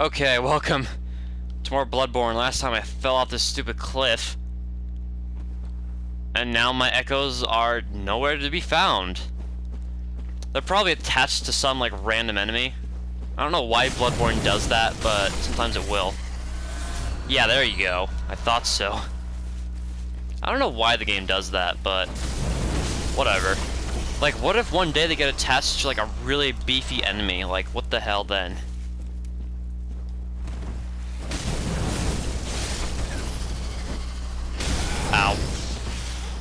Okay, welcome to more Bloodborne. Last time I fell off this stupid cliff. And now my echoes are nowhere to be found. They're probably attached to some, like, random enemy. I don't know why Bloodborne does that, but sometimes it will. Yeah, there you go. I thought so. I don't know why the game does that, but whatever. Like, what if one day they get attached to, like, a really beefy enemy? Like, what the hell then?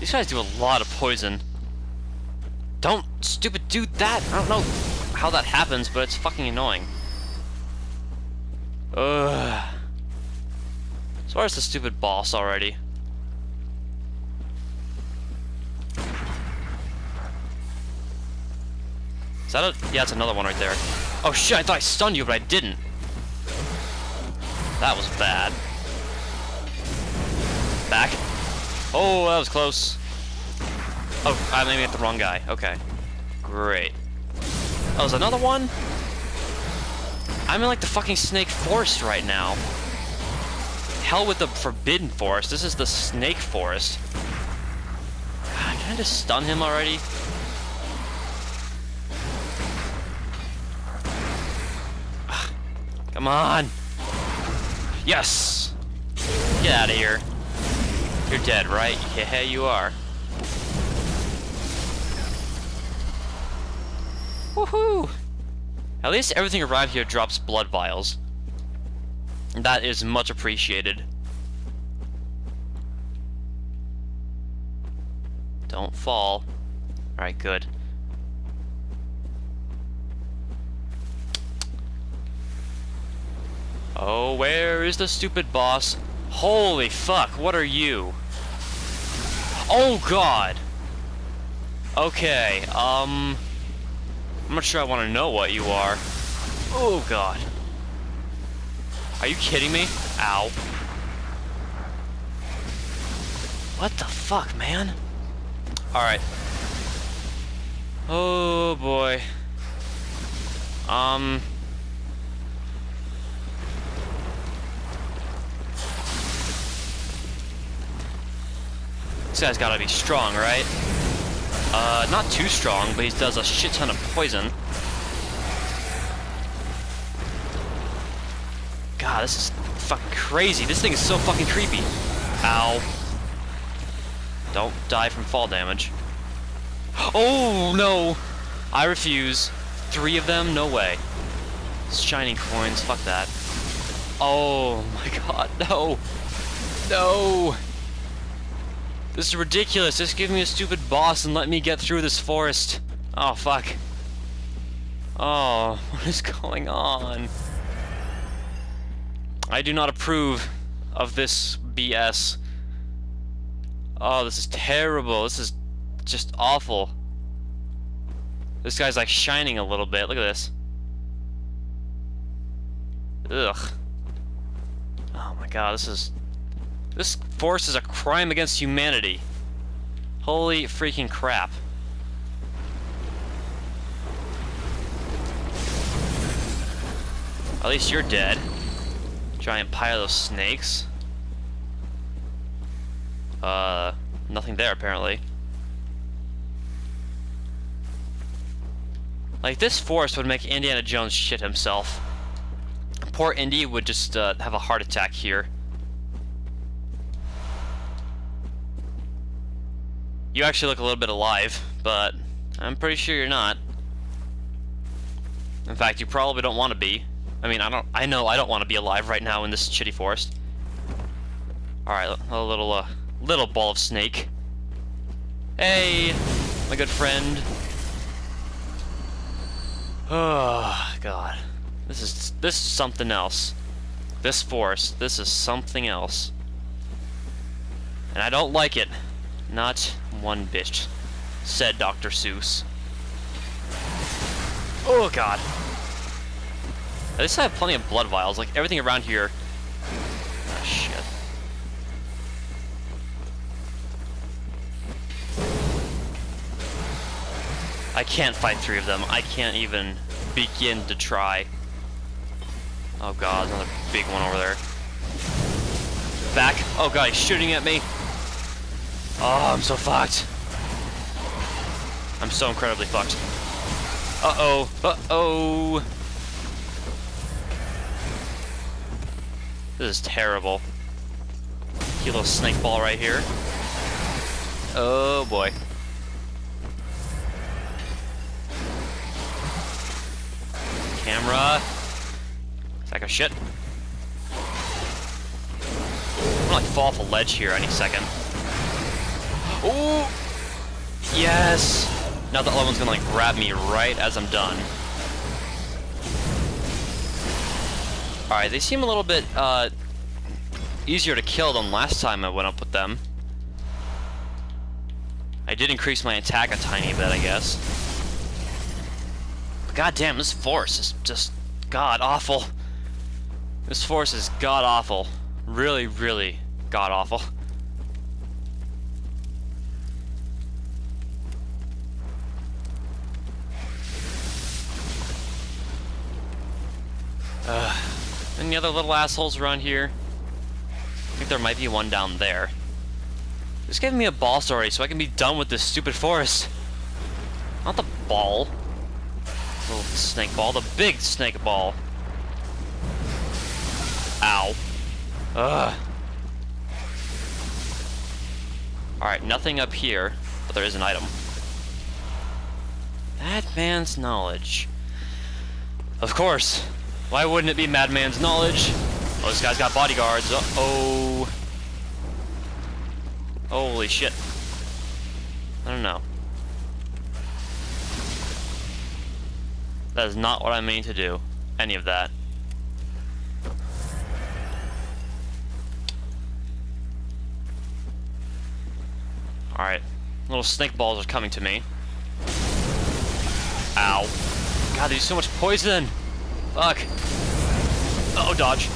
These guys do a lot of poison. Don't, stupid dude, that! I don't know how that happens, but it's fucking annoying. Ugh. So where's the stupid boss already? Is that a... Yeah, it's another one right there. Oh shit, I thought I stunned you, but I didn't. That was bad. Back. Oh, that was close. Oh, I maybe hit the wrong guy. Okay. Great. Oh, there's another one? I'm in like the fucking snake forest right now. Hell with the forbidden forest. This is the snake forest. God, can I just stun him already? Come on. Yes. Get out of here. You're dead, right? Yeah, you are. Woohoo! At least everything around here drops blood vials. That is much appreciated. Don't fall. Alright, good. Oh, where is the stupid boss? Holy fuck, what are you? Oh god! Okay, um... I'm not sure I want to know what you are. Oh god. Are you kidding me? Ow. What the fuck, man? Alright. Oh boy. Um... This guy's gotta be strong, right? Uh, not too strong, but he does a shit ton of poison. God, this is fucking crazy. This thing is so fucking creepy. Ow. Don't die from fall damage. Oh, no! I refuse. Three of them? No way. Shining coins, fuck that. Oh my god, no! No! This is ridiculous. Just give me a stupid boss and let me get through this forest. Oh, fuck. Oh, what is going on? I do not approve of this BS. Oh, this is terrible. This is just awful. This guy's like shining a little bit. Look at this. Ugh. Oh my god, this is this force is a crime against humanity. Holy freaking crap. At least you're dead. Giant pile of snakes. Uh, nothing there apparently. Like, this forest would make Indiana Jones shit himself. Poor Indy would just uh, have a heart attack here. You actually look a little bit alive, but I'm pretty sure you're not. In fact, you probably don't want to be. I mean, I don't. I know I don't want to be alive right now in this shitty forest. All right, a little, uh, little ball of snake. Hey, my good friend. Oh God, this is this is something else. This forest, this is something else, and I don't like it. Not one bit, said Dr. Seuss. Oh god. At least I have plenty of blood vials, like everything around here. Oh, shit. I can't fight three of them. I can't even begin to try. Oh god, another big one over there. Back. Oh god, he's shooting at me. Oh, I'm so fucked. I'm so incredibly fucked. Uh-oh. Uh-oh. This is terrible. Cute little snake ball right here. Oh boy. Camera. Sack of shit. I'm gonna like fall off a ledge here any second. Ooh! Yes! Now the other one's gonna like grab me right as I'm done. Alright, they seem a little bit uh, easier to kill than last time I went up with them. I did increase my attack a tiny bit, I guess. But god damn, this force is just god awful. This force is god awful. Really, really god Uh, any other little assholes around here? I think there might be one down there. Just give me a ball story so I can be done with this stupid forest. Not the ball. Little snake ball, the big snake ball. Ow. Ugh. Alright, nothing up here, but there is an item. That man's knowledge. Of course. Why wouldn't it be Madman's knowledge? Oh, this guy's got bodyguards. Uh-oh. Holy shit. I don't know. That is not what I mean to do. Any of that. Alright. Little snake balls are coming to me. Ow. God, there's so much poison! Fuck. oh, dodge.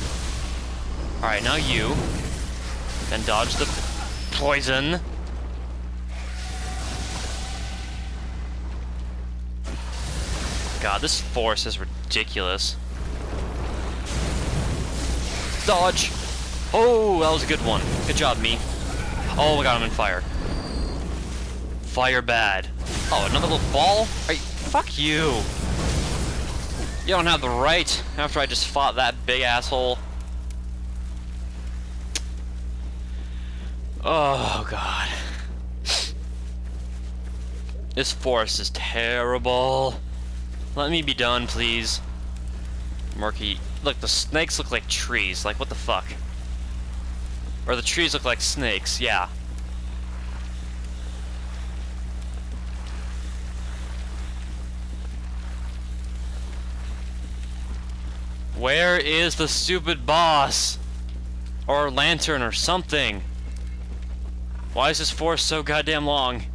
Alright, now you. Then dodge the poison. God, this force is ridiculous. Dodge! Oh, that was a good one. Good job, me. Oh my god, I'm in fire. Fire bad. Oh, another little ball? You, fuck you. You don't have the right after I just fought that big asshole. Oh, God. This forest is terrible. Let me be done, please. Murky. Look, the snakes look like trees. Like, what the fuck? Or the trees look like snakes. Yeah. Where is the stupid boss? Or lantern or something? Why is this forest so goddamn long?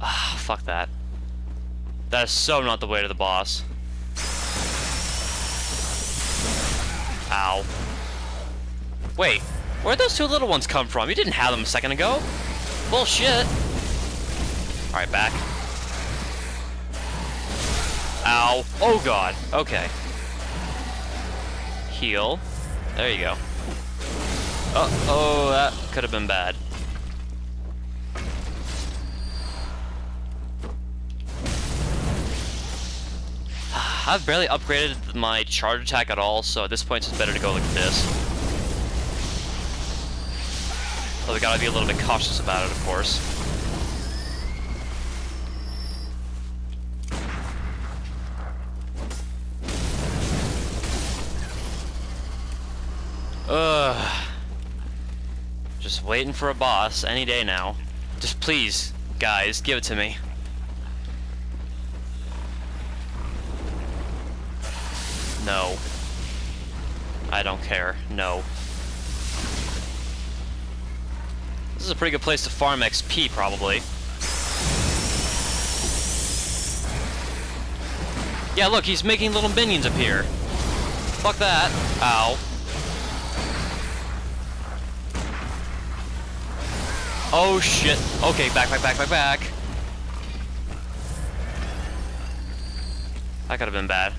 Ah, fuck that. That is so not the way to the boss. Ow. Wait, where'd those two little ones come from? You didn't have them a second ago. Bullshit. Alright, back. Ow. Oh god. Okay. Heal. There you go. Uh oh, that could have been bad. I've barely upgraded my charge attack at all, so at this point it's better to go like this. So we gotta be a little bit cautious about it, of course. Waiting for a boss any day now. Just please, guys, give it to me. No. I don't care. No. This is a pretty good place to farm XP, probably. Yeah, look, he's making little minions appear. Fuck that. Ow. Oh shit. Okay, back, back, back, back, back. That could have been bad.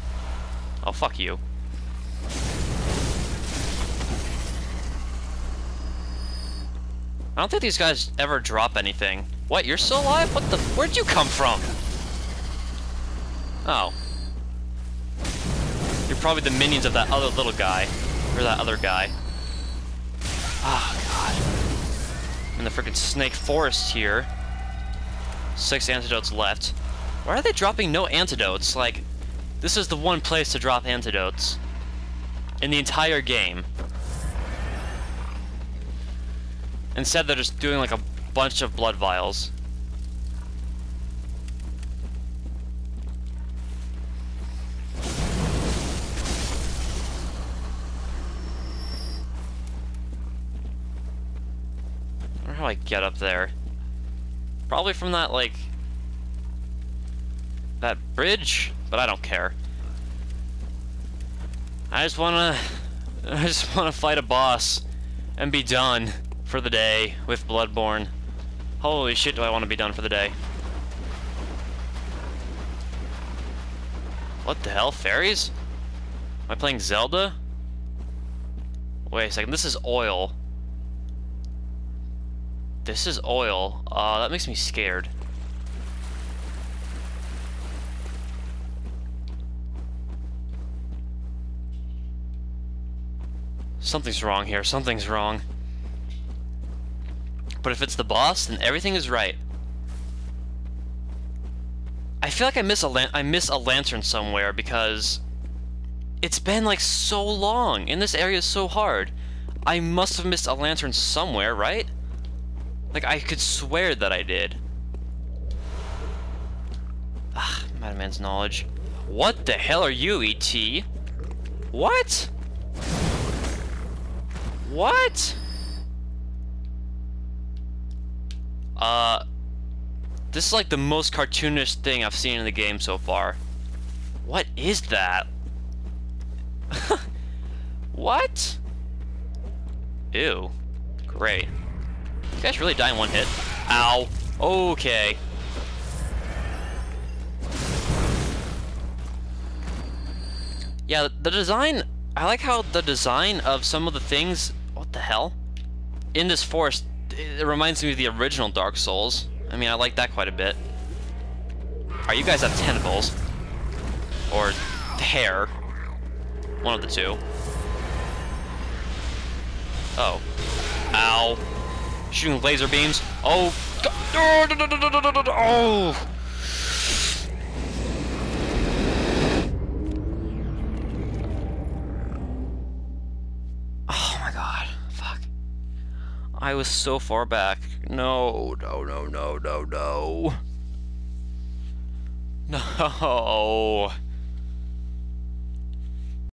Oh, fuck you. I don't think these guys ever drop anything. What, you're still alive? What the- where'd you come from? Oh. You're probably the minions of that other little guy. Or that other guy. In the freaking snake forest here. Six antidotes left. Why are they dropping no antidotes? Like, this is the one place to drop antidotes. In the entire game. Instead, they're just doing like a bunch of blood vials. How I get up there. Probably from that, like... That bridge? But I don't care. I just wanna... I just wanna fight a boss. And be done for the day with Bloodborne. Holy shit, do I want to be done for the day. What the hell? Fairies? Am I playing Zelda? Wait a second, this is oil. This is oil. Uh, that makes me scared. Something's wrong here. Something's wrong. But if it's the boss, then everything is right. I feel like I miss a I miss a lantern somewhere because it's been like so long and this area is so hard. I must have missed a lantern somewhere, right? Like I could swear that I did. Ah, Madman's knowledge. What the hell are you, E.T.? What? What? Uh, this is like the most cartoonish thing I've seen in the game so far. What is that? what? Ew. Great. You guys really in one hit? Ow. Okay. Yeah, the design... I like how the design of some of the things... What the hell? In this forest, it reminds me of the original Dark Souls. I mean, I like that quite a bit. Are you guys have tentacles? Or hair? One of the two. Oh. Ow. Shooting laser beams. Oh. Oh. Oh my god. Fuck. I was so far back. No, no, no, no, no, no. No.